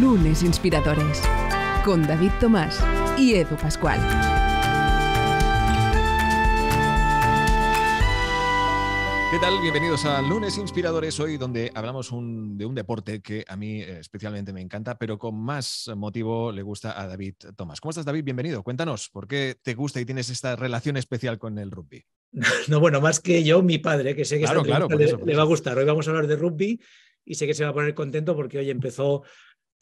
Lunes Inspiradores. Con David Tomás y Edu Pascual. ¿Qué tal? Bienvenidos a Lunes Inspiradores, hoy donde hablamos de un deporte que a mí eh, especialmente me encanta, pero con más motivo le gusta a David Tomás. ¿Cómo estás, David? Bienvenido. Cuéntanos, ¿por qué te gusta y tienes esta relación especial con el rugby? No, bueno, más que yo, mi padre, que sé que Claro, claro, por le, eso, por le va a gustar. Hoy vamos a hablar de rugby y sé que se va a poner contento porque hoy empezó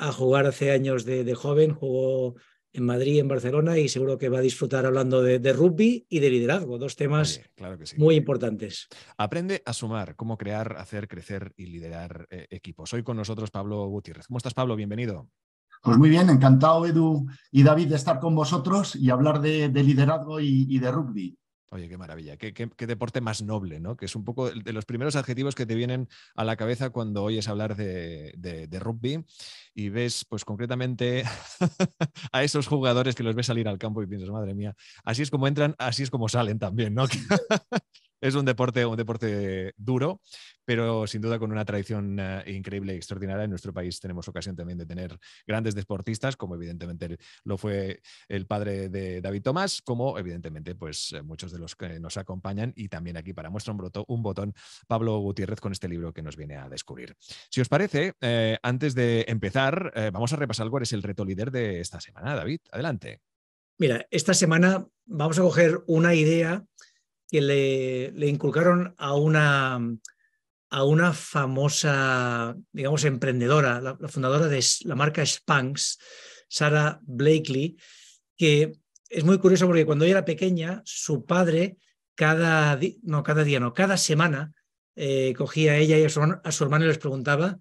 a jugar hace años de, de joven, jugó en Madrid, en Barcelona y seguro que va a disfrutar hablando de, de rugby y de liderazgo, dos temas Oye, claro que sí. muy importantes. Aprende a sumar, cómo crear, hacer crecer y liderar eh, equipos. Hoy con nosotros Pablo Gutiérrez. ¿Cómo estás, Pablo? Bienvenido. Pues muy bien, encantado Edu y David de estar con vosotros y hablar de, de liderazgo y, y de rugby. Oye, qué maravilla, qué, qué- qué deporte más noble, ¿no? Que es un poco de los primeros adjetivos que te vienen a la cabeza cuando oyes hablar de, de- de rugby y ves, pues concretamente, a esos jugadores que los ves salir al campo y piensas, madre mía, así es como entran, así es como salen también, ¿no? es un deporte, un deporte duro, pero sin duda con una tradición eh, increíble y extraordinaria. En nuestro país tenemos ocasión también de tener grandes deportistas, como evidentemente lo fue el padre de David Tomás, como evidentemente pues eh, muchos de los que nos acompañan y también aquí para muestra un, un botón Pablo Gutiérrez con este libro que nos viene a descubrir. Si os parece, eh, antes de empezar, vamos a repasar cuál es el reto líder de esta semana. David, adelante. Mira, esta semana vamos a coger una idea que le, inculcaron a una, a una famosa, digamos, emprendedora, la, fundadora de la marca Spanx, Sarah Blakely, que es muy curioso porque cuando ella era pequeña, su padre cada, no, cada día, no, cada semana eh, cogía a ella y a su, a su hermano y les preguntaba,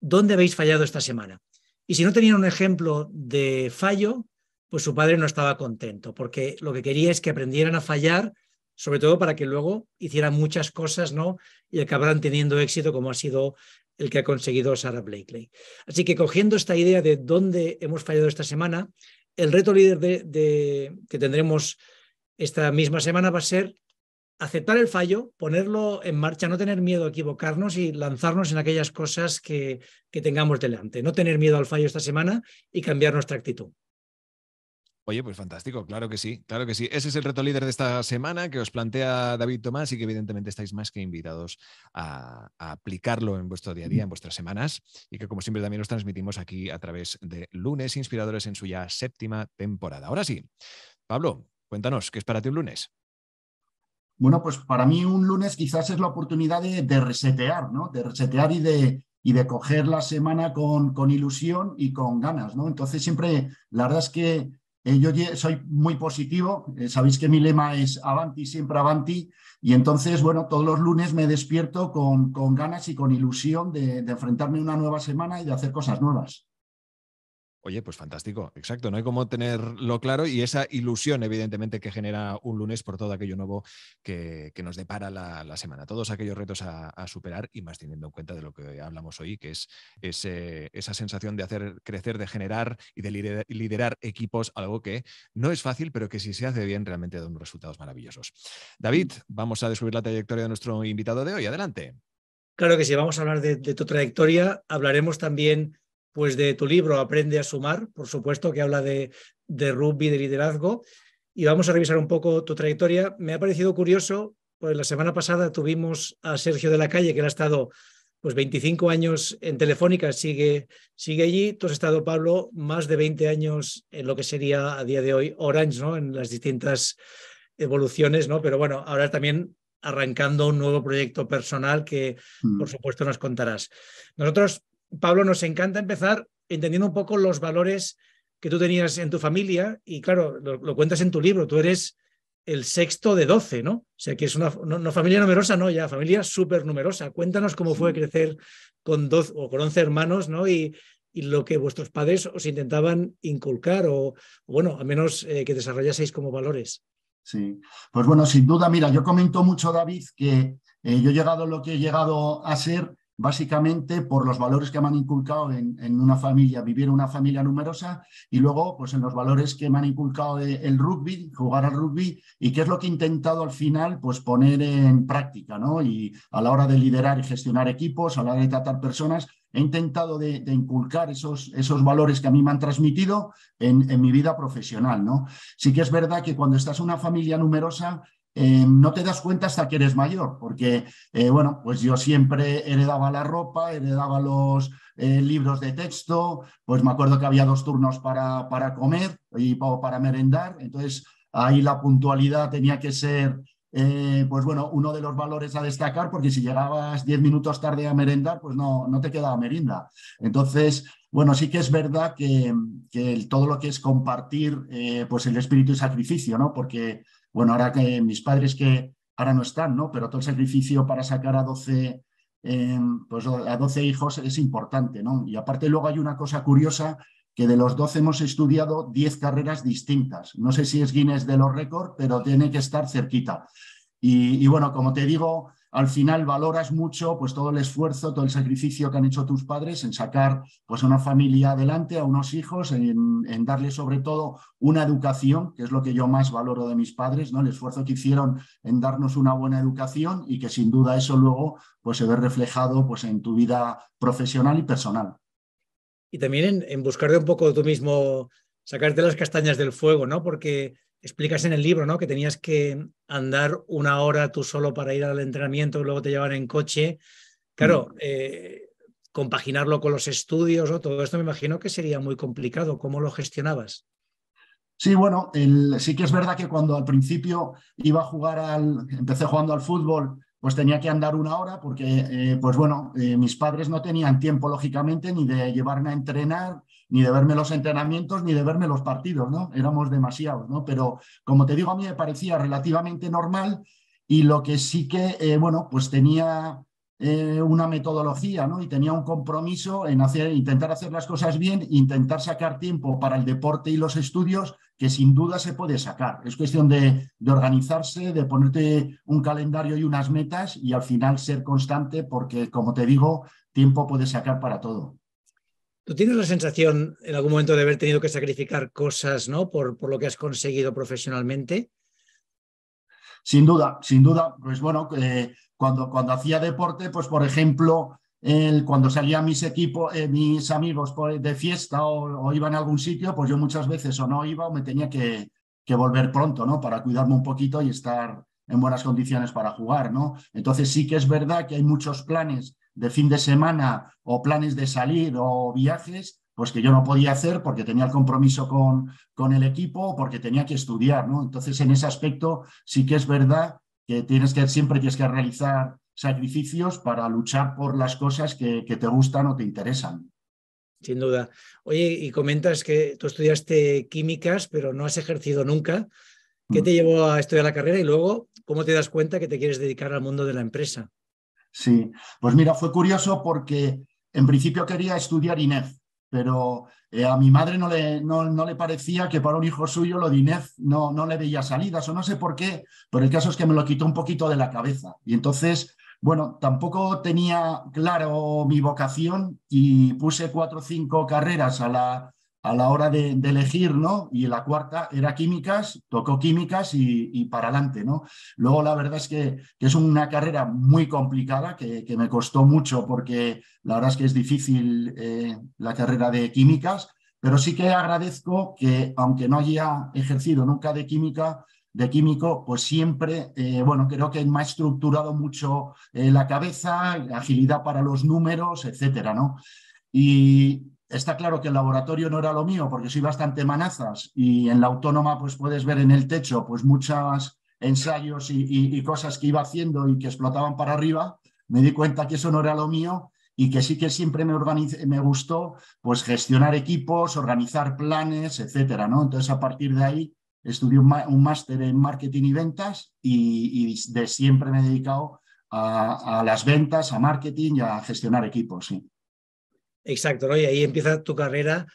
¿dónde habéis fallado esta semana? Y si no tenían un ejemplo de fallo, pues su padre no estaba contento, porque lo que quería es que aprendieran a fallar, sobre todo para que luego hicieran muchas cosas, ¿no? Y acabaran teniendo éxito como ha sido el que ha conseguido Sarah Blakely. Así que cogiendo esta idea de dónde hemos fallado esta semana, el reto líder de, que tendremos esta misma semana va a ser aceptar el fallo, ponerlo en marcha, no tener miedo a equivocarnos y lanzarnos en aquellas cosas que, que tengamos delante. No tener miedo al fallo esta semana y cambiar nuestra actitud. Oye, pues fantástico, claro que sí, claro que sí. Ese es el reto líder de esta semana que os plantea David Tomás y que evidentemente estáis más que invitados a, aplicarlo en vuestro día a día, en vuestras semanas y que como siempre también os transmitimos aquí a través de lunes inspiradores en su ya séptima temporada. Ahora sí, Pablo, cuéntanos, ¿qué es para ti un lunes? Bueno, pues para mí un lunes quizás es la oportunidad de, de resetear, ¿no? De resetear y de, y de coger la semana con, con ilusión y con ganas, ¿no? Entonces siempre, la verdad es que eh, yo soy muy positivo, eh, sabéis que mi lema es avanti, siempre avanti, y entonces, bueno, todos los lunes me despierto con, con ganas y con ilusión de, de enfrentarme a una nueva semana y de hacer cosas nuevas. Oye, pues fantástico, exacto. No hay como tenerlo claro y esa ilusión, evidentemente, que genera un lunes por todo aquello nuevo que, que nos depara la, la semana. Todos aquellos retos a, a superar y más teniendo en cuenta de lo que hablamos hoy, que es ese- esa sensación de hacer crecer, de generar y de liderar, liderar equipos, algo que no es fácil, pero que si se hace bien realmente da unos resultados maravillosos. David, vamos a descubrir la trayectoria de nuestro invitado de hoy. Adelante. Claro que sí, vamos a hablar de, de tu trayectoria. Hablaremos también pues, de tu libro Aprende a Sumar, por supuesto, que habla de, de rugby, de liderazgo. Y vamos a revisar un poco tu trayectoria. Me ha parecido curioso, pues la semana pasada tuvimos a Sergio de la Calle, que él ha estado pues 25 años en Telefónica, sigue, sigue allí. Tú has estado, Pablo, más de 20 años en lo que sería a día de hoy Orange, ¿no? En las distintas evoluciones, ¿no? Pero bueno, ahora también arrancando un nuevo proyecto personal que, Mm. por supuesto, nos contarás. Nosotros, Pablo, nos encanta empezar entendiendo un poco los valores que tú tenías en tu familia y, claro, lo, lo cuentas en tu libro, tú eres el sexto de doce, ¿no? O sea, que es una no, no familia numerosa, no, ya familia súper numerosa. Cuéntanos cómo fue crecer con 12 o con 11 hermanos, ¿no? Y, y lo que vuestros padres os intentaban inculcar o, bueno, al menos eh, que desarrollaseis como valores. Sí, pues bueno, sin duda, mira, yo comento mucho, David, que eh, yo he llegado a lo que he llegado a ser básicamente por los valores que me han inculcado en, una familia, vivir en una familia numerosa y luego pues en los valores que me han inculcado el rugby, jugar al rugby y qué es lo que he intentado al final pues poner en práctica, ¿no? Y a la hora de liderar y gestionar equipos, a la hora de tratar personas, he intentado de, inculcar esos, esos, valores que a mí me han transmitido en, en, mi vida profesional. ¿no? Sí que es verdad que cuando estás en una familia numerosa, eh, no te das cuenta hasta que eres mayor, porque, eh, bueno, pues yo siempre heredaba la ropa, heredaba los eh, libros de texto, pues me acuerdo que había dos turnos para, para comer y para merendar, entonces ahí la puntualidad tenía que ser pues bueno, uno de los valores a destacar, porque si llegabas diez minutos tarde a merendar, pues no, no te quedaba merinda. Entonces, bueno, sí que es verdad que, que todo lo que es compartir, pues el espíritu y sacrificio, ¿no? Porque bueno, ahora que mis padres que ahora no están, ¿no? Pero todo el sacrificio para sacar a 12, em, pues a 12 hijos es importante, ¿no? Y aparte luego hay una cosa curiosa que de los 12 hemos estudiado 10 carreras distintas. No sé si es Guinness de los récords, pero tiene que estar cerquita. y bueno, como te digo, al final valoras mucho pues todo el esfuerzo, todo el sacrificio que han hecho tus padres en sacar pues una familia adelante, a unos hijos, en, en darle sobre todo una educación, que es lo que yo más valoro de mis padres, ¿no? El esfuerzo que hicieron en darnos una buena educación y que sin duda eso luego pues se ve reflejado pues en tu vida profesional y personal. Y también en, en buscar de un poco tú mismo sacarte las castañas del fuego, ¿no? Porque explicas en el libro, ¿no? Que tenías que andar una hora tú solo para ir al entrenamiento, luego te llevan en coche. Claro, mm. eh, compaginarlo con los estudios, ¿no? Todo esto me imagino que sería muy complicado. ¿Cómo lo gestionabas? Sí, bueno, sí que es verdad que cuando al principio iba a jugar al, empecé jugando al fútbol, pues tenía que andar una hora porque, eh, pues bueno, eh, mis padres no tenían tiempo, lógicamente, ni de llevarme a entrenar, ni de verme los entrenamientos, ni de verme los partidos, ¿no? Éramos demasiados, ¿no? Pero como te digo, a mí me parecía relativamente normal y lo que sí que, eh, bueno, pues tenía eh, una metodología, ¿no? Y tenía un compromiso en hacer, intentar hacer las cosas bien, intentar sacar tiempo para el deporte y los estudios, que sin duda se puede sacar. Es cuestión de, de organizarse, de ponerte un calendario y unas metas y al final ser constante, porque como te digo, tiempo puede sacar para todo. ¿Tú tienes la sensación en algún momento de haber tenido que sacrificar cosas ¿no? por, lo que has conseguido profesionalmente? Sin duda, sin duda. Pues bueno, eh, cuando, cuando hacía deporte, pues por ejemplo, cuando salían mis equipos, eh, mis amigos de fiesta o, iban a algún sitio, pues yo muchas veces o no iba o me tenía que, que volver pronto, ¿no? Para cuidarme un poquito y estar en buenas condiciones para jugar, ¿no? Entonces sí que es verdad que hay muchos planes de fin de semana o planes de salir o viajes, pues que yo no podía hacer porque tenía el compromiso con, con el equipo o porque tenía que estudiar, ¿no? Entonces, en ese aspecto sí que es verdad que tienes que siempre tienes que realizar sacrificios para luchar por las cosas que, que te gustan o te interesan. Sin duda. Oye, y comentas que tú estudiaste químicas, pero no has ejercido nunca. ¿Qué mm. te llevó a estudiar la carrera y luego cómo te das cuenta que te quieres dedicar al mundo de la empresa? Sí, pues mira, fue curioso porque en principio quería estudiar INEF, pero eh, a mi madre no le, no, no, le parecía que para un hijo suyo lo de INEF no, no le veía salidas o no sé por qué, pero el caso es que me lo quitó un poquito de la cabeza. Y entonces, bueno, tampoco tenía claro mi vocación y puse cuatro o cinco carreras a la, a la hora de, elegir, ¿no? Y la cuarta era químicas, tocó químicas y, para adelante, ¿no? Luego la verdad es que, es una carrera muy complicada, que, me costó mucho porque la verdad es que es difícil eh, la carrera de químicas, pero sí que agradezco que aunque no haya ejercido nunca de química, de químico, pues siempre, eh, bueno, creo que me ha estructurado mucho eh, la cabeza, agilidad para los números, etcétera, ¿no? Y, Está claro que el laboratorio no era lo mío porque soy bastante manazas y en la autónoma pues puedes ver en el techo pues muchos ensayos y, cosas que iba haciendo y que explotaban para arriba. Me di cuenta que eso no era lo mío y que sí que siempre me, me gustó pues gestionar equipos, organizar planes, etcétera. Entonces a partir de ahí estudié un, máster en marketing y ventas y, de siempre me he dedicado a, las ventas, a marketing y a gestionar equipos. Exacto, ¿no? Y ahí empieza tu carrera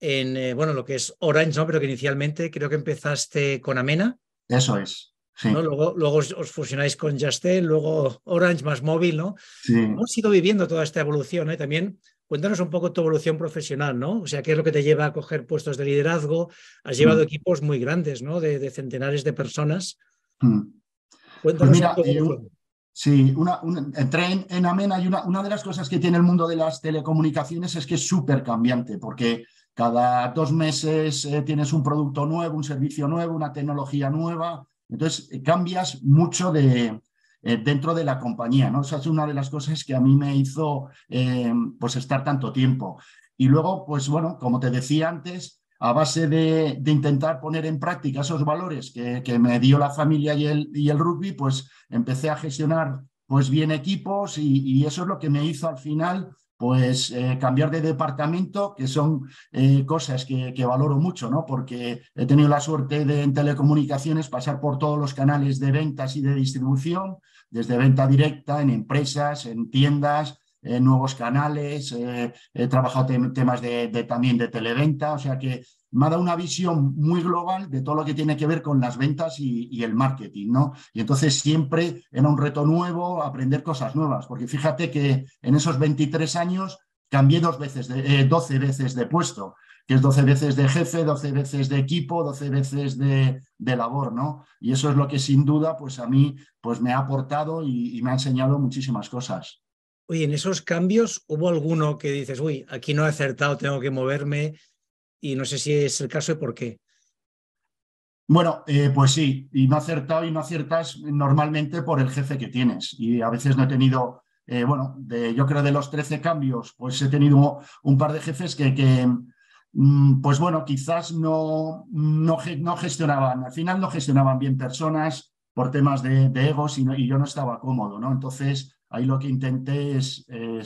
en, eh, bueno, lo que es Orange, ¿no? Pero que inicialmente creo que empezaste con Amena. Eso es. Sí. Luego, luego os, fusionáis con Justel, luego Orange más móvil, ¿no? Sí. Hemos ido viviendo toda esta evolución, ¿eh? También cuéntanos un poco tu evolución profesional, ¿no? O sea, ¿qué es lo que te lleva a coger puestos de liderazgo? Has llevado mm. equipos muy grandes, ¿no? De, centenares de personas. Mm. Cuéntanos pues mira, un poco. Sí, una, entré en, Amena y una, una, de las cosas que tiene el mundo de las telecomunicaciones es que es súper cambiante, porque cada dos meses eh, tienes un producto nuevo, un servicio nuevo, una tecnología nueva. Entonces, eh, cambias mucho de, eh, dentro de la compañía. ¿no? Esa es una de las cosas que a mí me hizo pues estar tanto tiempo. Y luego, pues bueno, como te decía antes, a base de, intentar poner en práctica esos valores que, me dio la familia y el, rugby, pues empecé a gestionar pues bien equipos y, eso es lo que me hizo al final pues eh, cambiar de departamento, que son eh, cosas que, valoro mucho, ¿no? Porque he tenido la suerte de en telecomunicaciones pasar por todos los canales de ventas y de distribución, desde venta directa en empresas, en tiendas, en nuevos canales, eh, he trabajado temas de, también de televenta, o sea que me ha dado una visión muy global de todo lo que tiene que ver con las ventas y, el marketing, ¿no? Y entonces siempre era un reto nuevo aprender cosas nuevas, porque fíjate que en esos 23 años cambié dos veces, de, 12 eh, veces de puesto, que es 12 veces de jefe, 12 veces de equipo, 12 veces de, labor, ¿no? Y eso es lo que sin duda, pues a mí, pues me ha aportado y me ha enseñado muchísimas cosas. Oye, en esos cambios, ¿hubo alguno que dices, uy, aquí no he acertado, tengo que moverme? Y no sé si es el caso y por qué. Bueno, eh, pues sí, y no acertado y no aciertas normalmente por el jefe que tienes. Y a veces no he tenido, eh, bueno, de, yo creo de los 13 cambios, pues he tenido un par de jefes que, mm, pues bueno, quizás no, no, no, gestionaban, al final no gestionaban bien personas por temas de, egos y, y, yo no estaba cómodo, ¿no? Entonces, ahí lo que intenté es, eh,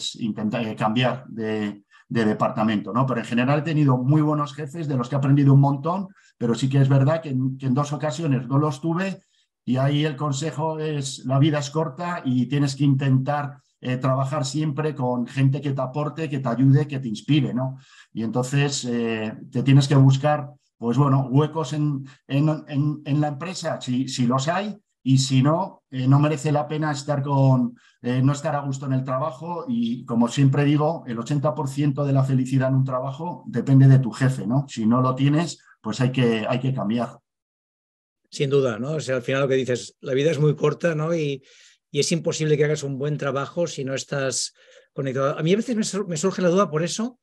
cambiar de, departamento, ¿no? Pero en general he tenido muy buenos jefes de los que he aprendido un montón, pero sí que es verdad que en, dos ocasiones no los tuve y ahí el consejo es, la vida es corta y tienes que intentar eh, trabajar siempre con gente que te aporte, que te ayude, que te inspire, ¿no? Y entonces eh, te tienes que buscar, pues bueno, huecos en, la empresa, si, los hay, y si no, no merece la pena estar con, eh, no estar a gusto en el trabajo y como siempre digo, el 80% de la felicidad en un trabajo depende de tu jefe, ¿no? Si no lo tienes, pues hay que, hay que cambiar. Sin duda, ¿no? O sea, al final lo que dices, la vida es muy corta, ¿no? Y, y es imposible que hagas un buen trabajo si no estás conectado. A mí a veces me, me surge la duda por eso,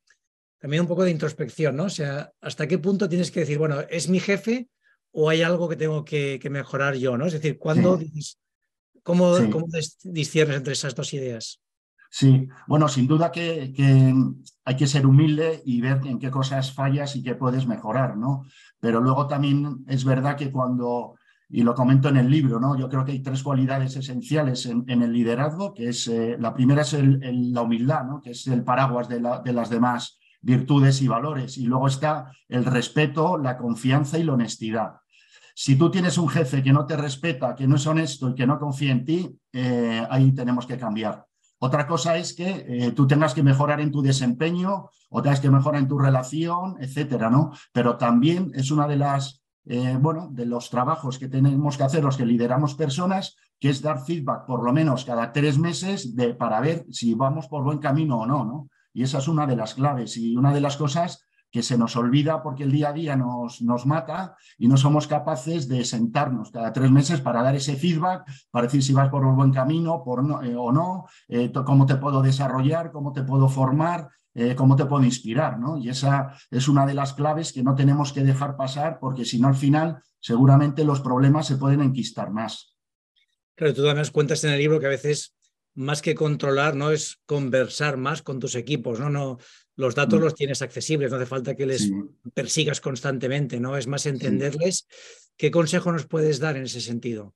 también un poco de introspección, ¿no? O sea, ¿hasta qué punto tienes que decir, bueno, es mi jefe, o hay algo que tengo que, mejorar yo, ¿no? Es decir, ¿cuándo cómo, disciernes entre esas dos ideas? Sí, bueno, sin duda que, hay que ser humilde y ver en qué cosas fallas y qué puedes mejorar, ¿no? Pero luego también es verdad que cuando, y lo comento en el libro, ¿no? Yo creo que hay tres cualidades esenciales en, el liderazgo, que es, eh, la primera es la humildad, ¿no? Que es el paraguas de, de las demás virtudes y valores. Y luego está el respeto, la confianza y la honestidad. Si tú tienes un jefe que no te respeta, que no es honesto y que no confía en ti, eh, ahí tenemos que cambiar. Otra cosa es que eh, tú tengas que mejorar en tu desempeño o tengas que mejorar en tu relación, etcétera, ¿no? Pero también es una de las, eh, bueno, de los trabajos que tenemos que hacer los que lideramos personas, que es dar feedback por lo menos cada tres meses de, para ver si vamos por buen camino o no, ¿no? Y esa es una de las claves y una de las cosas que se nos olvida porque el día a día nos, nos mata y no somos capaces de sentarnos cada tres meses para dar ese feedback, para decir si vas por el buen camino por eh, o no, eh, cómo te puedo desarrollar, cómo te puedo formar, eh, cómo te puedo inspirar. ¿no? Y esa es una de las claves que no tenemos que dejar pasar porque si no al final seguramente los problemas se pueden enquistar más. Claro, tú también cuentas en el libro que a veces más que controlar, ¿no? Es conversar más con tus equipos, ¿no? no los datos los tienes accesibles, no hace falta que les persigas constantemente, ¿no? Es más entenderles. ¿Qué consejo nos puedes dar en ese sentido?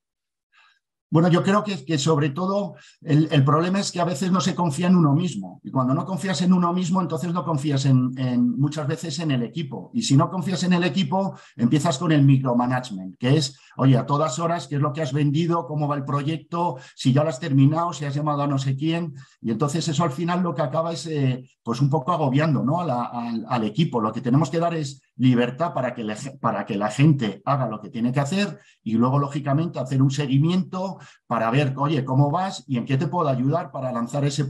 Bueno, yo creo que, que sobre todo el, problema es que a veces no se confía en uno mismo. Y cuando no confías en uno mismo, entonces no confías en, muchas veces en el equipo. Y si no confías en el equipo, empiezas con el micromanagement, que es, oye, a todas horas, qué es lo que has vendido, cómo va el proyecto, si ya lo has terminado, si has llamado a no sé quién. Y entonces eso al final lo que acaba es, eh, pues un poco agobiando ¿no? al equipo. Lo que tenemos que dar es libertad para que, para que la gente haga lo que tiene que hacer y luego, lógicamente, hacer un seguimiento para ver, oye, cómo vas y en qué te puedo ayudar para lanzar ese,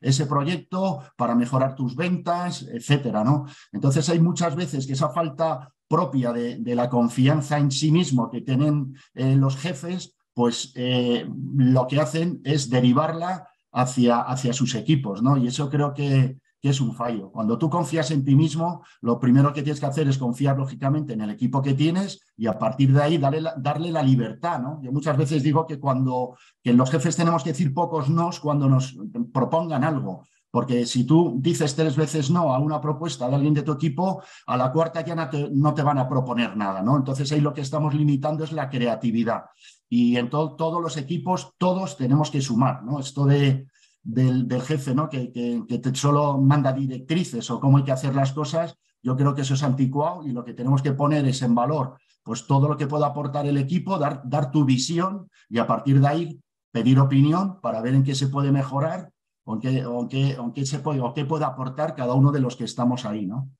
ese proyecto, para mejorar tus ventas, etcétera, ¿no? Entonces, hay muchas veces que esa falta propia de, la confianza en sí mismo que tienen eh, los jefes, pues eh, lo que hacen es derivarla hacia, hacia sus equipos, ¿no? Y eso creo que, que es un fallo. Cuando tú confías en ti mismo, lo primero que tienes que hacer es confiar lógicamente en el equipo que tienes y a partir de ahí darle la, darle la libertad. ¿no? Yo muchas veces digo que cuando que los jefes tenemos que decir pocos nos cuando nos propongan algo. Porque si tú dices tres veces no a una propuesta de alguien de tu equipo, a la cuarta ya no te, no te van a proponer nada, ¿no? Entonces ahí lo que estamos limitando es la creatividad. Y en todos los equipos, todos tenemos que sumar, ¿no? Esto de, del, jefe, ¿no? Que, que, te solo manda directrices o cómo hay que hacer las cosas, yo creo que eso es anticuado y lo que tenemos que poner es en valor pues todo lo que pueda aportar el equipo, dar, dar tu visión y a partir de ahí pedir opinión para ver en qué se puede mejorar o en qué, o qué, o qué se puede, o qué puede aportar cada uno de los que estamos ahí, ¿no?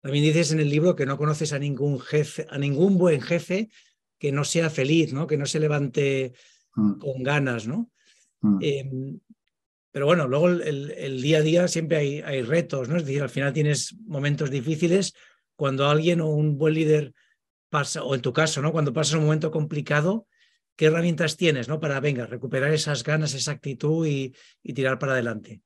También dices en el libro que no conoces a ningún jefe, a ningún buen jefe que no sea feliz, ¿no? Que no se levante mm. con ganas, ¿no? Mm. Em, pero bueno, luego el, día a día siempre hay, hay, retos, ¿no? Es decir, al final tienes momentos difíciles cuando alguien o un buen líder pasa, o en tu caso, ¿no? Cuando pasas un momento complicado, ¿qué herramientas tienes, ¿no? Para, venga, recuperar esas ganas, esa actitud y, tirar para adelante.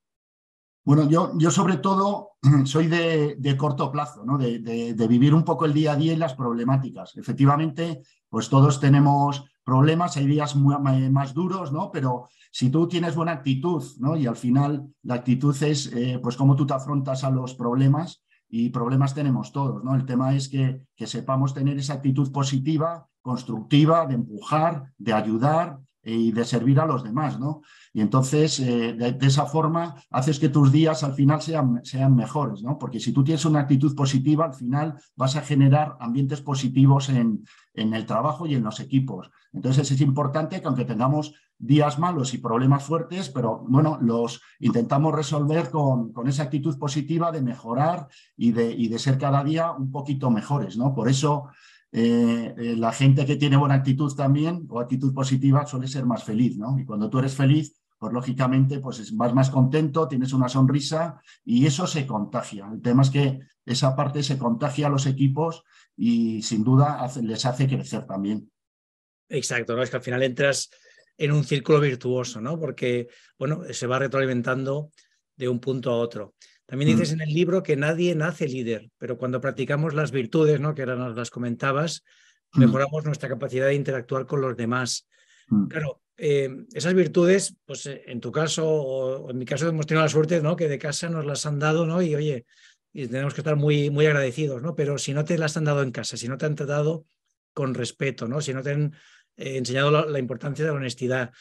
Bueno, yo, yo sobre todo soy de, corto plazo, ¿no? De, de, vivir un poco el día a día y las problemáticas. Efectivamente, pues todos tenemos problemas, hay días más duros, ¿no? Pero si tú tienes buena actitud, ¿no? Y al final la actitud es, eh, pues, cómo tú te afrontas a los problemas y problemas tenemos todos, ¿no? El tema es que, que sepamos tener esa actitud positiva, constructiva, de empujar, de ayudar y de servir a los demás, ¿no? Y entonces, eh, de, esa forma, haces que tus días al final sean, sean mejores, ¿no? Porque si tú tienes una actitud positiva, al final vas a generar ambientes positivos en, en el trabajo y en los equipos. Entonces, es importante que aunque tengamos días malos y problemas fuertes, pero bueno, los intentamos resolver con, con esa actitud positiva de mejorar y de, y de ser cada día un poquito mejores, ¿no? Por eso eh, eh, la gente que tiene buena actitud también o actitud positiva suele ser más feliz, ¿no? Y cuando tú eres feliz, pues lógicamente pues vas más contento, tienes una sonrisa y eso se contagia. El tema es que esa parte se contagia a los equipos y sin duda les hace crecer también. Exacto, ¿no? Es que al final entras en un círculo virtuoso, ¿no? Porque, bueno, se va retroalimentando de un punto a otro. También mm. dices en el libro que nadie nace líder, pero cuando practicamos las virtudes, ¿no? que ahora nos las comentabas, mm. mejoramos nuestra capacidad de interactuar con los demás. Mm. Claro, eh, esas virtudes, pues eh, en tu caso o en mi caso hemos tenido la suerte ¿no? que de casa nos las han dado ¿no? y oye, y tenemos que estar muy, muy agradecidos, ¿no? pero si no te las han dado en casa, si no te han tratado con respeto, ¿no? si no te han eh, enseñado la, la, importancia de la honestidad,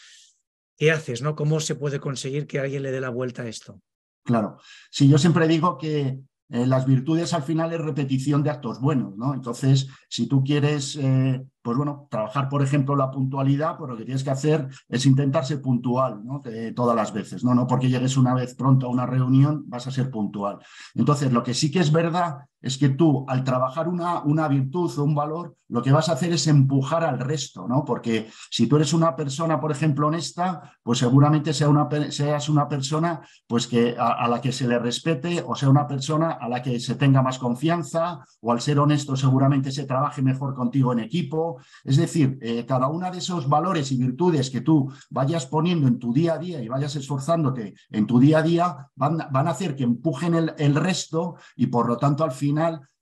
¿qué haces? ¿no? ¿Cómo se puede conseguir que alguien le dé la vuelta a esto? Claro. Sí, yo siempre digo que eh, las virtudes al final es repetición de actos buenos, ¿no? Entonces, si tú quieres, eh, pues bueno, trabajar, por ejemplo, la puntualidad, pues lo que tienes que hacer es intentar ser puntual, ¿no? todas las veces, ¿no? No porque llegues una vez pronto a una reunión vas a ser puntual. Entonces, lo que sí que es verdad es que tú, al trabajar una, una virtud o un valor, lo que vas a hacer es empujar al resto, ¿no? Porque si tú eres una persona, por ejemplo, honesta, pues seguramente sea una, seas una persona pues que a, la que se le respete o sea una persona a la que se tenga más confianza o al ser honesto seguramente se trabaje mejor contigo en equipo. Es decir, eh, cada uno de esos valores y virtudes que tú vayas poniendo en tu día a día y vayas esforzándote en tu día a día van, van a hacer que empujen el, el resto y por lo tanto al fin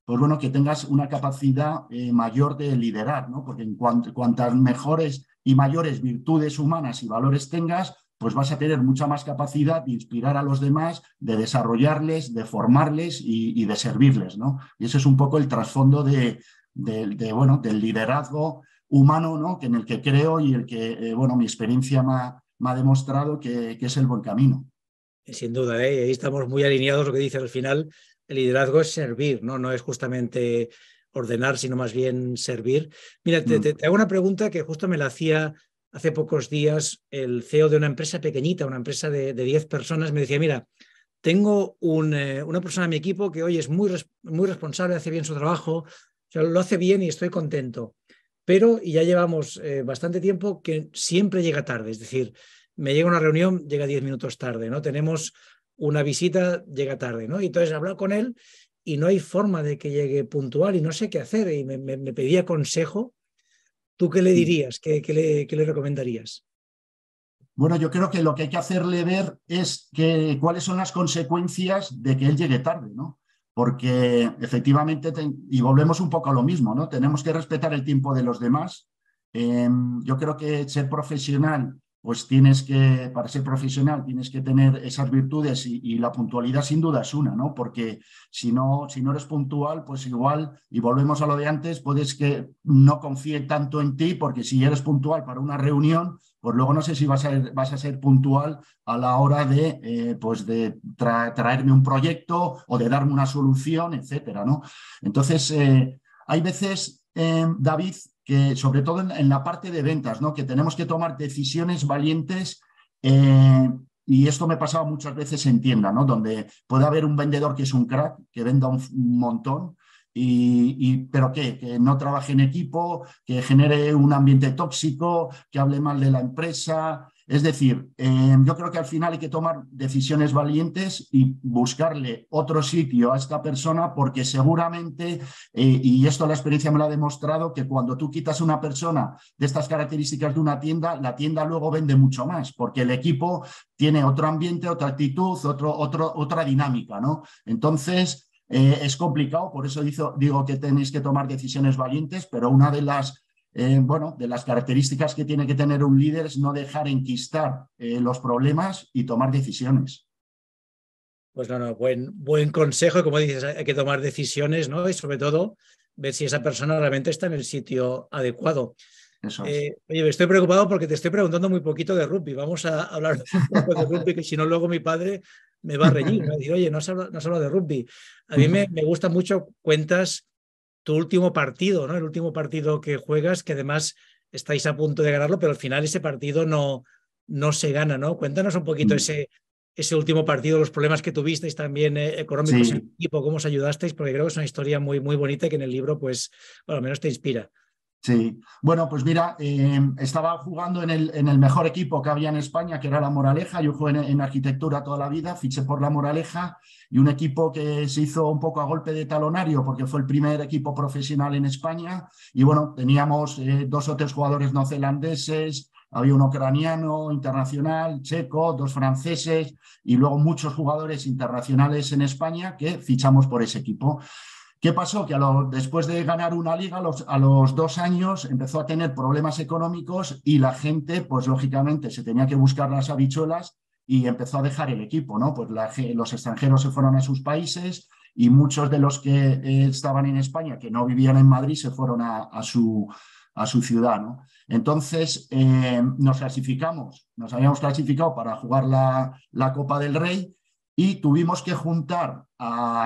pues bueno, que tengas una capacidad eh, mayor de liderar, ¿no? Porque en cuantas mejores y mayores virtudes humanas y valores tengas, pues vas a tener mucha más capacidad de inspirar a los demás, de desarrollarles, de formarles y, de servirles, ¿no? Y ese es un poco el trasfondo de, bueno, del liderazgo humano, ¿no? Que en el que creo y el que, eh, bueno, mi experiencia me ha, demostrado que, que, es el buen camino. Sin duda, ¿eh? ahí estamos muy alineados lo que dice al final, el liderazgo es servir, ¿no? No es justamente ordenar, sino más bien servir. Mira, te, mm. hago una pregunta que justo me la hacía hace pocos días el CEO de una empresa pequeñita, una empresa de, 10 personas, me decía, mira, tengo eh, una persona en mi equipo que hoy es muy, muy responsable, hace bien su trabajo, lo hace bien y estoy contento. Pero, y ya llevamos eh, bastante tiempo, que siempre llega tarde. Es decir, me llega una reunión, llega 10 minutos tarde, ¿no? Tenemos una visita llega tarde, ¿no? Y entonces hablo con él y no hay forma de que llegue puntual y no sé qué hacer y me, pedía consejo ¿tú qué le dirías? ¿Qué, le, le, recomendarías? Bueno, yo creo que lo que hay que hacerle ver es que, cuáles son las consecuencias de que él llegue tarde, ¿no? Porque efectivamente, y volvemos un poco a lo mismo, ¿no? Tenemos que respetar el tiempo de los demás. Em, yo creo que ser profesional pues tienes que, para ser profesional, tienes que tener esas virtudes y, la puntualidad sin duda es una, ¿no? Porque si no, si no eres puntual, pues igual, y volvemos a lo de antes, puedes que no confíe tanto en ti, porque si eres puntual para una reunión, pues luego no sé si vas a, vas a ser puntual a la hora de, eh, pues de traerme un proyecto o de darme una solución, etcétera, ¿no? Entonces, eh, hay veces, eh, David, que sobre todo en, la parte de ventas, ¿no? que tenemos que tomar decisiones valientes. Eh, y esto me pasaba muchas veces en tienda, ¿no? donde puede haber un vendedor que es un crack, que venda un, montón, y, pero ¿qué? Que no trabaje en equipo, que genere un ambiente tóxico, que hable mal de la empresa, es decir, em, yo creo que al final hay que tomar decisiones valientes y buscarle otro sitio a esta persona porque seguramente, eh, y esto la experiencia me lo ha demostrado, que cuando tú quitas una persona de estas características de una tienda, la tienda luego vende mucho más porque el equipo tiene otro ambiente, otra actitud, otro, otro, otra dinámica, ¿no? Entonces, eh, es complicado, por eso digo que tenéis que tomar decisiones valientes, pero una de las eh, bueno, de las características que tiene que tener un líder es no dejar enquistar eh, los problemas y tomar decisiones. Pues no, no, buen, buen consejo. Como dices, hay que tomar decisiones, ¿no? Y sobre todo, ver si esa persona realmente está en el sitio adecuado. Eh, oye, me estoy preocupado porque te estoy preguntando muy poquito de rugby. Vamos a hablar un poco de rugby, que si no, luego mi padre me va a reñir. Me va a decir, oye, no has hablado, de rugby. A mí me, me gusta mucho, cuentas tu último partido, ¿no? El último partido que juegas, que además estáis a punto de ganarlo, pero al final ese partido no, no se gana, ¿no? Cuéntanos un poquito mm. ese, ese último partido, los problemas que tuvisteis también eh, económicos en el equipo, cómo os ayudasteis, porque creo que es una historia muy, muy bonita y que en el libro, pues, bueno, al menos te inspira. Sí, bueno, pues mira, eh, estaba jugando en el, en el, mejor equipo que había en España, que era la Moraleja. Yo jugué en, arquitectura toda la vida, fiché por la Moraleja y un equipo que se hizo un poco a golpe de talonario porque fue el primer equipo profesional en España. Y bueno, teníamos eh, dos o tres jugadores neozelandeses, había un ucraniano internacional, checo, dos franceses y luego muchos jugadores internacionales en España que fichamos por ese equipo. ¿Qué pasó? Que después de ganar una liga, a los dos años empezó a tener problemas económicos y la gente, pues lógicamente, se tenía que buscar las habichuelas y empezó a dejar el equipo, ¿no? Pues los extranjeros se fueron a sus países y muchos de los que eh, estaban en España, que no vivían en Madrid, se fueron a, su, a su ciudad, ¿no? Entonces eh, nos clasificamos, nos habíamos clasificado para jugar la, la Copa del Rey y tuvimos que juntar,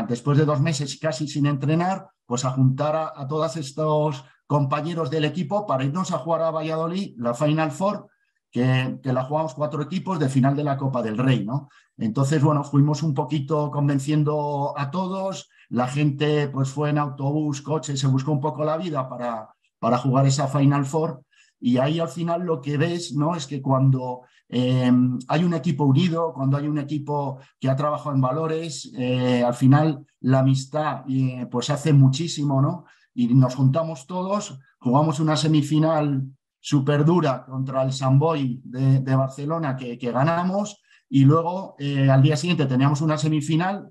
después de dos meses casi sin entrenar, pues a juntar a, todos estos compañeros del equipo para irnos a jugar a Valladolid la Final Four, que, que, la jugamos cuatro equipos de final de la Copa del Rey, ¿no? Entonces, bueno, fuimos un poquito convenciendo a todos, la gente pues fue en autobús, coche, se buscó un poco la vida para, para jugar esa Final Four y ahí al final lo que ves ¿no? es que cuando em, hay un equipo unido, cuando hay un equipo que ha trabajado en valores, eh, al final la amistad eh, pues hace muchísimo, ¿no? Y nos juntamos todos, jugamos una semifinal súper dura contra el Samboy de, de Barcelona que, ganamos y luego eh, al día siguiente teníamos una semifinal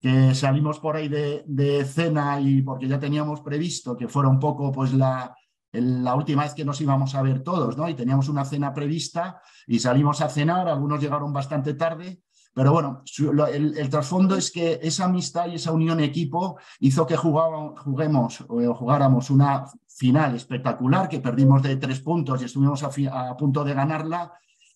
que salimos por ahí de, de, cena y porque ya teníamos previsto que fuera un poco pues la, la última vez que nos íbamos a ver todos, ¿no? Y teníamos una cena prevista y salimos a cenar, algunos llegaron bastante tarde, pero bueno, el, trasfondo es que esa amistad y esa unión equipo hizo que juguemos o jugáramos una final espectacular, que perdimos de tres puntos y estuvimos a, punto de ganarla.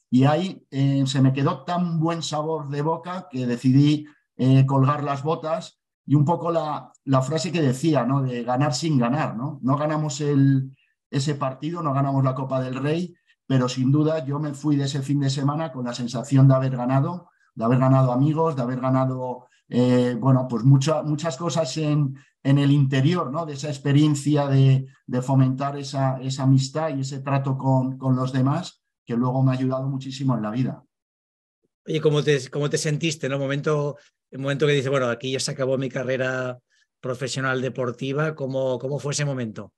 Y ahí eh, se me quedó tan buen sabor de boca que decidí eh, colgar las botas y un poco la, la, frase que decía, ¿no? De ganar sin ganar, ¿no? No ganamos el, ese partido, no ganamos la Copa del Rey, pero sin duda yo me fui de ese fin de semana con la sensación de haber ganado, de haber ganado amigos, de haber ganado, eh, bueno, pues muchas cosas en, en, el interior, ¿no? De esa experiencia de, fomentar esa, esa, amistad y ese trato con, con, los demás, que luego me ha ayudado muchísimo en la vida. Oye, ¿cómo te, cómo te sentiste en el momento, el momento que dices, bueno, aquí ya se acabó mi carrera profesional deportiva? ¿Cómo, cómo fue ese momento?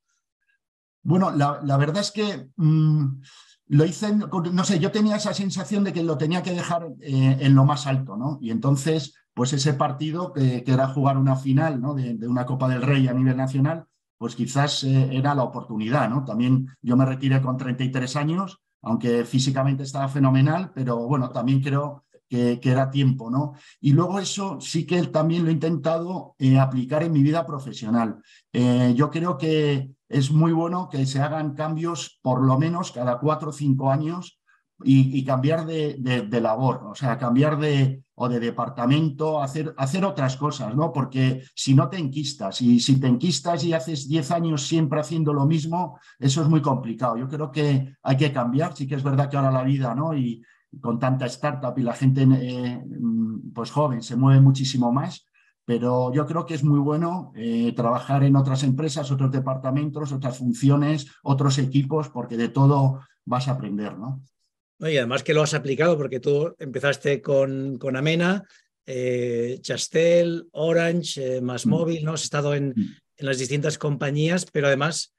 Bueno, la, verdad es que mm, lo hice, no sé, yo tenía esa sensación de que lo tenía que dejar eh, en lo más alto, ¿no? Y entonces, pues ese partido, que, era jugar una final ¿no? de, una Copa del Rey a nivel nacional, pues quizás eh, era la oportunidad, ¿no? También yo me retiré con 33 años, aunque físicamente estaba fenomenal, pero bueno, también creo que, era tiempo, ¿no? Y luego eso sí que también lo he intentado eh, aplicar en mi vida profesional. yo creo que es muy bueno que se hagan cambios por lo menos cada cuatro o cinco años y, cambiar de, labor, o sea, cambiar de, o de departamento, hacer, hacer otras cosas, ¿no? Porque si no te enquistas y si te enquistas y haces diez años siempre haciendo lo mismo, eso es muy complicado. Yo creo que hay que cambiar, sí que es verdad que ahora la vida, ¿no? Y con tanta startup y la gente eh, pues joven se mueve muchísimo más, pero yo creo que es muy bueno eh, trabajar en otras empresas, otros departamentos, otras funciones, otros equipos, porque de todo vas a aprender, ¿no? y además que lo has aplicado, porque tú empezaste con, con Amena, eh, Chastel, Orange, eh, Más mm. Móvil, ¿no? Has estado en, mm. en, las distintas compañías, pero además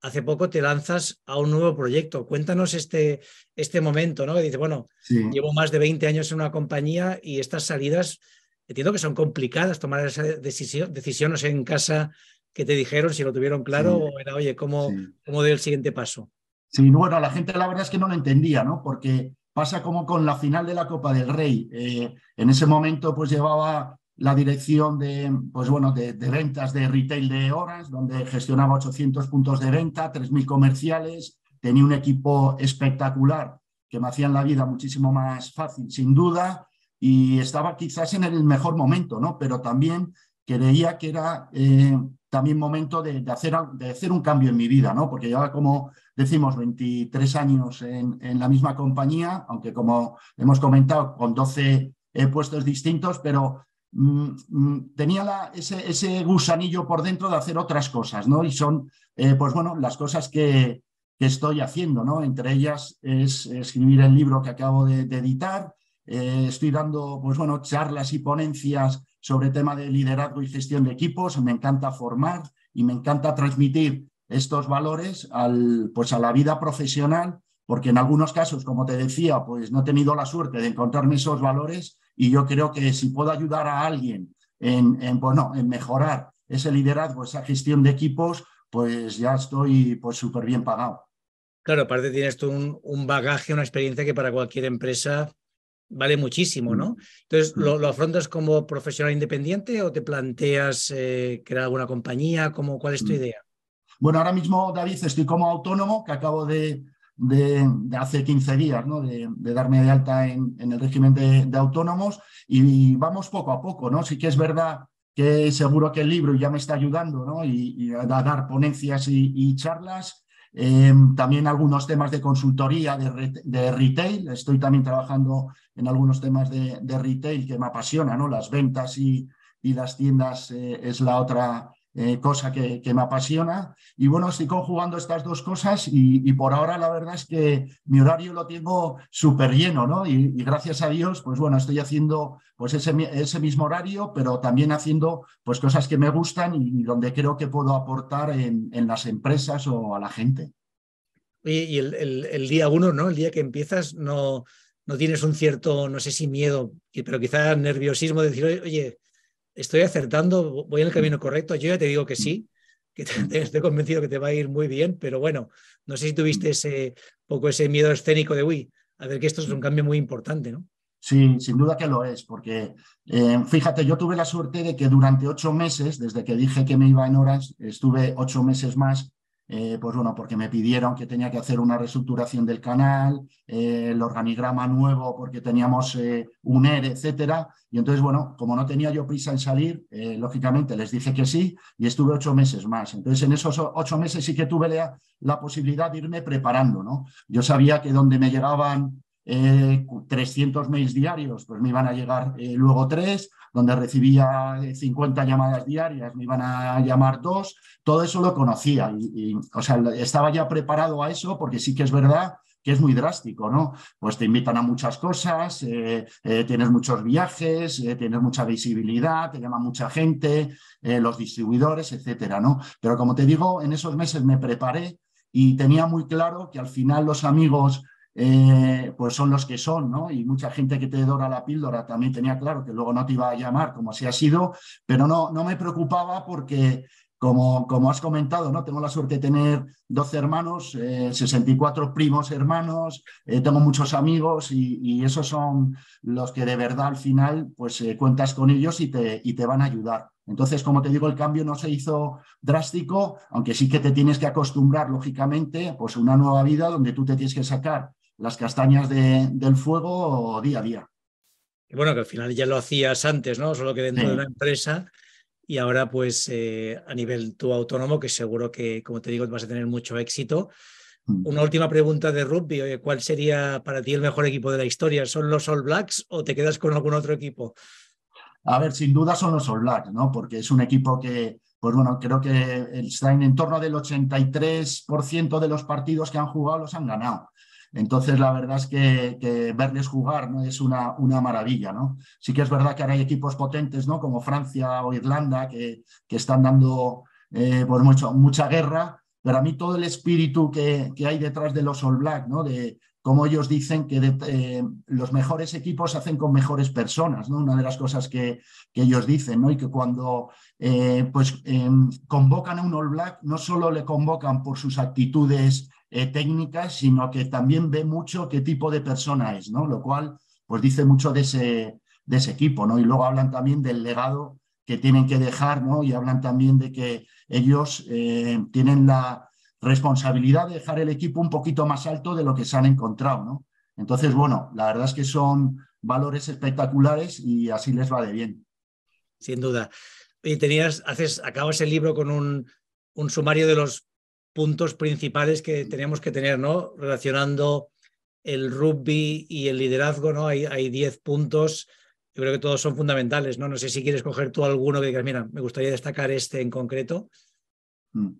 hace poco te lanzas a un nuevo proyecto. Cuéntanos este, este momento, ¿no? Que dices, bueno, llevo más de 20 años en una compañía y estas salidas entiendo que son complicadas tomar esa decisión, decisiones en casa que te dijeron, si lo tuvieron claro, o era, oye, ¿cómo, ¿cómo doy el siguiente paso? Sí, bueno, la gente la verdad es que no lo entendía, ¿no? Porque pasa como con la final de la Copa del Rey. Eh, en ese momento, pues llevaba la dirección de, pues bueno, de, ventas de retail de horas, donde gestionaba 800 puntos de venta, 3.000 comerciales, tenía un equipo espectacular que me hacían la vida muchísimo más fácil, sin duda, y estaba quizás en el mejor momento, ¿no? Pero también creía que era eh, también momento de, hacer, de hacer un cambio en mi vida, ¿no? Porque llevaba, como decimos, 23 años en, la misma compañía, aunque como hemos comentado, con 12 eh, puestos distintos, pero mm, mm, tenía ese, ese, gusanillo por dentro de hacer otras cosas, ¿no? Y son, eh, pues bueno, las cosas que, que, estoy haciendo, ¿no? Entre ellas es escribir el libro que acabo de editar, eh, estoy dando, pues bueno, charlas y ponencias sobre tema de liderazgo y gestión de equipos. Me encanta formar y me encanta transmitir estos valores al, pues a la vida profesional, porque en algunos casos, como te decía, pues no he tenido la suerte de encontrarme esos valores y yo creo que si puedo ayudar a alguien en, en, bueno, en mejorar ese liderazgo, esa gestión de equipos, pues ya estoy pues súper bien pagado. Claro, aparte tienes tú un, un, bagaje, una experiencia que para cualquier empresa vale muchísimo, ¿no? Entonces, ¿lo, afrontas como profesional independiente o te planteas eh, crear alguna compañía? ¿Cómo, ¿Cuál es tu idea? Bueno, ahora mismo, David, estoy como autónomo, que acabo de, de, hace 15 días, ¿no? De, darme de alta en, el régimen de, autónomos y vamos poco a poco, ¿no? Sí que es verdad que seguro que el libro ya me está ayudando, ¿no? Y, a dar ponencias y charlas Em, también algunos temas de consultoría de, retail. Estoy también trabajando en algunos temas de, retail que me apasiona, ¿no? Las ventas y, las tiendas eh, es la otra eh, cosa que, me apasiona. Y bueno, estoy conjugando estas dos cosas y, por ahora la verdad es que mi horario lo tengo súper lleno, ¿no? Y, gracias a Dios, pues bueno, estoy haciendo pues ese, ese, mismo horario, pero también haciendo pues cosas que me gustan y donde creo que puedo aportar en, las empresas o a la gente. y el, día uno, ¿no? El día que empiezas, no, no tienes un cierto, no sé si miedo, pero quizá nerviosismo de decir, oye, estoy acertando, voy en el camino correcto. Yo ya te digo que sí, que estoy convencido que te va a ir muy bien, pero bueno, no sé si tuviste ese poco ese miedo escénico de, uy, a ver que esto es un cambio muy importante, ¿no? Sí, sin duda que lo es, porque eh, fíjate, yo tuve la suerte de que durante ocho meses, desde que dije que me iba en horas, estuve ocho meses más eh, pues bueno, porque me pidieron que tenía que hacer una reestructuración del canal, eh, el organigrama nuevo porque teníamos eh, un ERE, etcétera. Y entonces, bueno, como no tenía yo prisa en salir, lógicamente les dije que sí y estuve ocho meses más. Entonces, en esos ocho meses sí que tuve la, la posibilidad de irme preparando, ¿no? Yo sabía que donde me llegaban 300 mails diarios, pues me iban a llegar luego tres, donde recibía 50 llamadas diarias, me iban a llamar dos, todo eso lo conocía y, o sea, estaba ya preparado a eso porque sí que es verdad que es muy drástico, ¿no? Pues te invitan a muchas cosas, eh, eh, tienes muchos viajes, eh, tienes mucha visibilidad, te llama mucha gente, los distribuidores, etcétera, ¿no? Pero como te digo, en esos meses me preparé y tenía muy claro que al final los amigos eh, pues son los que son, ¿no? Y mucha gente que te dora la píldora también tenía claro que luego no te iba a llamar como así ha sido, pero no, no me preocupaba porque como, como, has comentado, ¿no? tengo la suerte de tener 12 hermanos, 64 eh, primos hermanos, eh, tengo muchos amigos y, esos son los que de verdad al final pues cuentas con ellos y te, y te van a ayudar. Entonces, como te digo, el cambio no se hizo drástico, aunque sí que te tienes que acostumbrar, lógicamente, pues a una nueva vida donde tú te tienes que sacar las castañas del fuego día a día. Y bueno, que al final ya lo hacías antes, ¿no? Solo que dentro de una empresa y ahora pues eh, a nivel tú autónomo, que seguro que, como te digo, vas a tener mucho éxito. Mm. Una última pregunta de rugby, Oye, ¿cuál sería para ti el mejor equipo de la historia? ¿Son los All Blacks o te quedas con algún otro equipo? A ver, sin duda son los All Blacks, ¿no? Porque es un equipo que, pues bueno, creo que está en, torno del 83% de los partidos que han jugado los han ganado. Entonces, la verdad es que, verles jugar ¿no? es una, una, maravilla. ¿no? Sí que es verdad que ahora hay equipos potentes ¿no? como Francia o Irlanda que, que están dando eh, pues mucho, mucha guerra, pero a mí todo el espíritu que, que, hay detrás de los All Black, ¿no? de como ellos dicen que eh, los mejores equipos se hacen con mejores personas, ¿no? una de las cosas que, que ellos dicen, ¿no? y que cuando eh, pues, em, convocan a un All Black, no solo le convocan por sus actitudes eh, técnicas, sino que también ve mucho qué tipo de persona es, ¿no? Lo cual, pues dice mucho de ese, de ese equipo, ¿no? Y luego hablan también del legado que tienen que dejar, ¿no? Y hablan también de que ellos eh, tienen la responsabilidad de dejar el equipo un poquito más alto de lo que se han encontrado, ¿no? Entonces, bueno, la verdad es que son valores espectaculares y así les va de bien. Sin duda. Y tenías, haces, acabas el libro con un, un sumario de los puntos principales que tenemos que tener, ¿no? Relacionando el rugby y el liderazgo, ¿no? Hay, hay 10 puntos, yo creo que todos son fundamentales, ¿no? No sé si quieres coger tú alguno que digas, mira, me gustaría destacar este en concreto. Mm.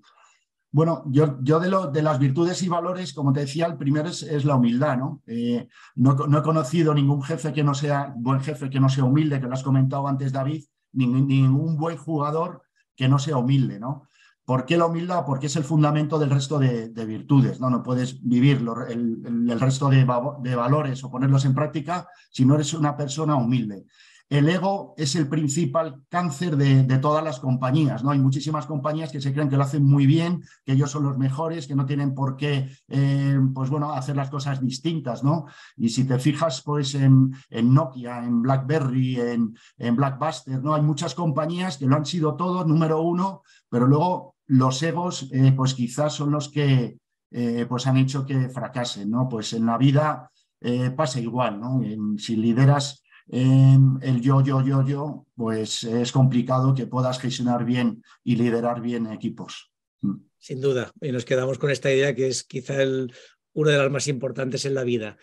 Bueno, yo, yo de, lo, de, las virtudes y valores, como te decía, el primero es, la humildad, ¿no? Eh, ¿no? ¿no? he conocido ningún jefe que no sea, buen jefe que no sea humilde, que lo has comentado antes, David, ningún buen jugador que no sea humilde, ¿no? ¿Por qué la humildad? Porque es el fundamento del resto de, virtudes. ¿no? no puedes vivir el, resto de, valores o ponerlos en práctica si no eres una persona humilde. El ego es el principal cáncer de, todas las compañías. ¿no? Hay muchísimas compañías que se creen que lo hacen muy bien, que ellos son los mejores, que no tienen por qué eh, pues bueno, hacer las cosas distintas. ¿no? Y si te fijas pues, en, Nokia, en BlackBerry, en, en Blackbuster, ¿no? hay muchas compañías que lo han sido todo, número uno, pero luego los egos, eh, pues quizás son los que eh, pues han hecho que fracasen, ¿no? Pues en la vida eh, pasa igual, ¿no? si lideras el yo, yo, yo, yo, pues es complicado que puedas gestionar bien y liderar bien equipos. Mm. Sin duda, y nos quedamos con esta idea que es quizá el, una de las más importantes en la vida.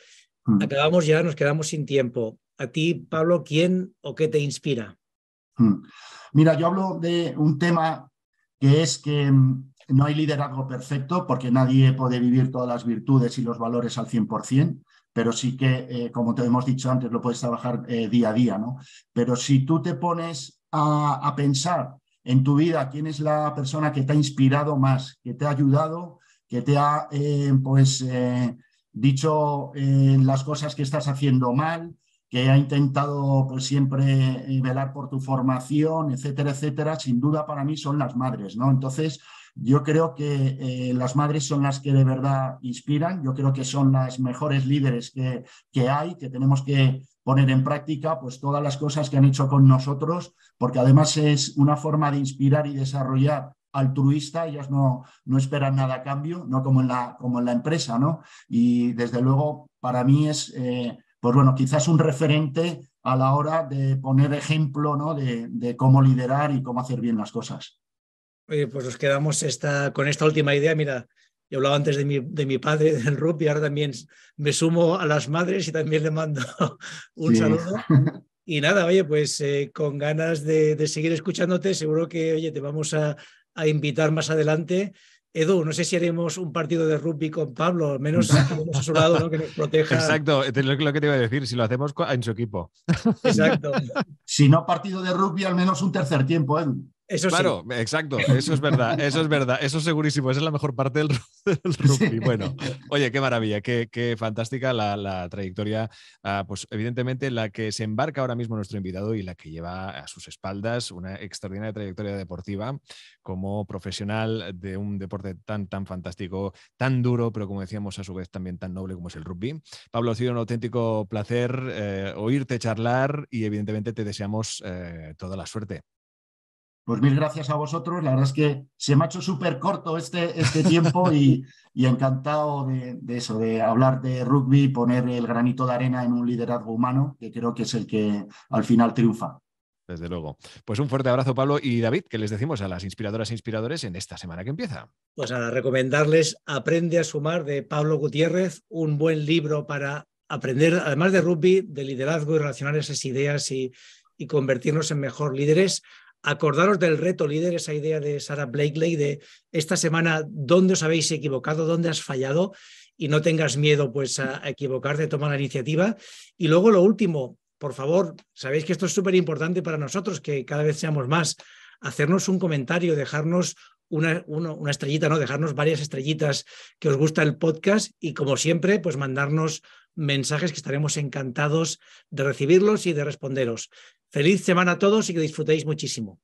Mm. Acabamos ya, nos quedamos sin tiempo. A ti, Pablo, ¿quién o qué te inspira? Mm. Mira, yo hablo de un tema que es que mm, no hay liderazgo perfecto porque nadie puede vivir todas las virtudes y los valores al 100%, pero sí que, eh, como te hemos dicho antes, lo puedes trabajar eh, día a día, ¿no? Pero si tú te pones a, pensar en tu vida quién es la persona que te ha inspirado más, que te ha ayudado, que te ha, eh, pues, dicho las cosas que estás haciendo mal, que ha intentado pues, siempre eh, velar por tu formación, etcétera, etcétera, sin duda para mí son las madres, ¿no? Entonces, yo creo que eh, las madres son las que de verdad inspiran, yo creo que son las mejores líderes que, que hay, que tenemos que poner en práctica pues todas las cosas que han hecho con nosotros, porque además es una forma de inspirar y desarrollar altruista, ellas no, no esperan nada a cambio, no como en la, como en la empresa, ¿no? Y desde luego para mí es eh, pues bueno, quizás un referente a la hora de poner ejemplo ¿no? de, cómo liderar y cómo hacer bien las cosas. pues nos quedamos esta, con esta última idea. Mira, yo hablaba antes de mi, de mi padre, del rugby, ahora también me sumo a las madres y también le mando un saludo. Y nada, oye, pues eh, con ganas de, de, seguir escuchándote, seguro que, oye, te vamos a, a invitar más adelante Edu, no sé si haremos un partido de rugby con Pablo, al menos a su lado, ¿no? que nos proteja. Exacto, es lo que te iba a decir, si lo hacemos en su equipo. Exacto. Si no partido de rugby, al menos un tercer tiempo, Edu. Eso claro, exacto, eso es verdad, eso es verdad, eso es segurísimo, esa es la mejor parte del, rugby. Bueno, oye, qué maravilla, qué, fantástica la, trayectoria, ah, pues evidentemente la que se embarca ahora mismo nuestro invitado y la que lleva a sus espaldas una extraordinaria trayectoria deportiva como profesional de un deporte tan, tan fantástico, tan duro, pero como decíamos a su vez también tan noble como es el rugby. Pablo, ha sido un auténtico placer eh, oírte charlar y evidentemente te deseamos eh, toda la suerte. Pues mil gracias a vosotros. La verdad es que se me ha hecho súper corto este, este tiempo y, encantado de, eso, de hablar de rugby, poner el granito de arena en un liderazgo humano, que creo que es el que al final triunfa. Desde luego. Pues un fuerte abrazo, Pablo y David, que les decimos a las inspiradoras e inspiradores en esta semana que empieza. Pues a recomendarles Aprende a sumar de Pablo Gutiérrez, un buen libro para aprender, además de rugby, de liderazgo y relacionar esas ideas y, y convertirnos en mejor líderes acordaros del reto líder, esa idea de Sarah Blakely de esta semana, dónde os habéis equivocado, dónde has fallado y no tengas miedo pues a, equivocarte, toma la iniciativa. Y luego lo último, por favor, sabéis que esto es súper importante para nosotros, que cada vez seamos más, hacernos un comentario, dejarnos una, una, estrellita, ¿no? Dejarnos varias estrellitas que os gusta el podcast y como siempre, pues mandarnos mensajes que estaremos encantados de recibirlos y de responderos. Feliz semana a todos y que disfrutéis muchísimo.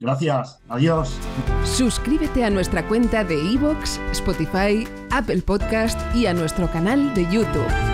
Gracias, adiós. Suscríbete a nuestra cuenta de iVoox, Spotify, Apple Podcast y a nuestro canal de YouTube.